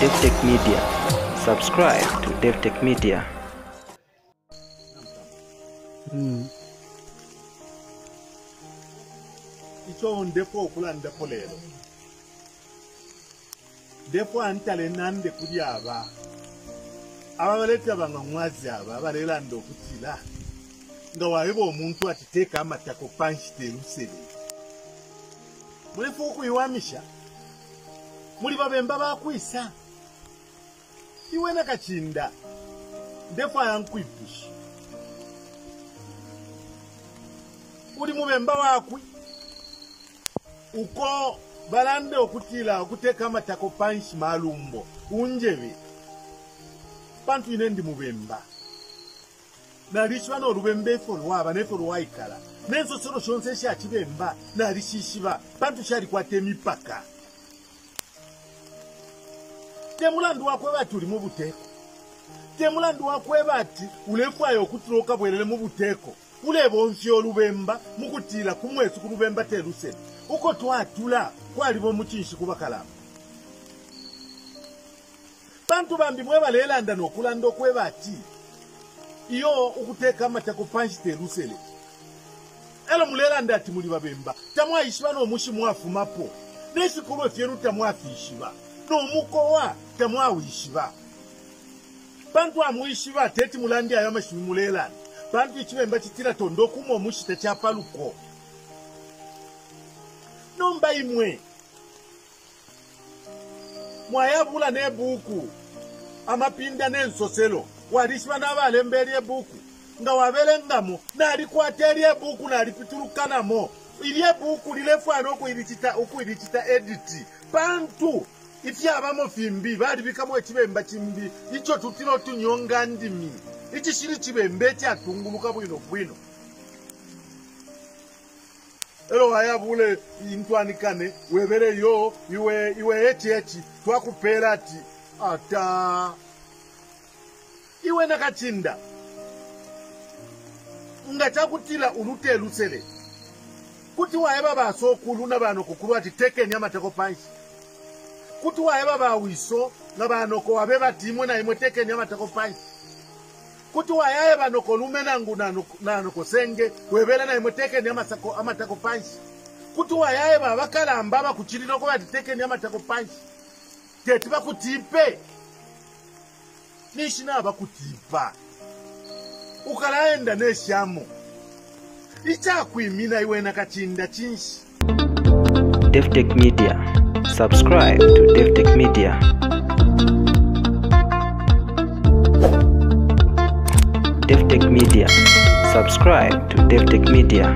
DevTech Media. Subscribe to DevTech Media. Hmm. It's the ito and the kolero depo antale nande kuli aba ababaleta banga mwazi aba abalelanda okutila nga waiba omuntu atiteeka amatako panshi terusere mulifu okuiwamisha muli babemba bakwisa iwena kacinda ndepo ayankwibushi uli mubemba wakwi ukoo balande okutiila okuteeka amatako panshi maalumbo unjebe bantu ine ndi mubemba nalishiba noolubembe efe olwaba nefe olwaikala nensosolo shonse shakibemba nalishishiba bantu shalikwata emipaka temulandu wakweba ti uli mubuteeko temulandu wakweba ti ulefwayo okutulaokabwelele mubuteeko ulevonsio luvemba mukutila kumwesi kuluvemba teluseni uko twatula kwalivo muchinshi kuvakalamba bantu vambi mwe valelanda nokulanda kwe vati iyo ukuteka machako panshi teluseni elo mulelanda ati muli vavemba tamwaishiva nomushi mwafumapo nesikulo fyenu tamwafiishiva nomukowa tamwawishiva bantu amwishiva teti mulandi ayo mashimi mulelanda bhandi chivemba chitirato ndokumwa muchita chapa ruko nomba imwe mwayavula nebhuku amapinda nenzoselo warishiva navale mberi yebhuku ngawaverengamo nari kuateri yebhuku nari kuturukanamo iri yebhuku rirefu anokuirichita ukuirichita editi pantu ityava movimbi varivikamo chivemba chimbi ichotutirotunyongandimii ichi chiri chivembe chiadhungumuka bwino bwino ero hayavule intwani kane wevere yo iwe echi echi twakupera ti ata iwe nakachinda ungachakutila unuteelusele kuti waeva vasokulu na vanokokulu vati tekeni yamateko panshi kuti waeva vawiso na vanoko wave vati imwe na imwe tekeni yamateko panshi kuti wayaye vanogona umenangu nanokosenge wevele naimwe tekeni yamatako panji kuti wayaye vavakaramba vakuchirira kuvati tekeni yamatako panji teti vakutipe nishina vakutipa ukaraenda neshamo ichakuimina iwena kachinda chinji devtek media subscribe to devtek media DevTech Media. Subscribe to DevTech Media.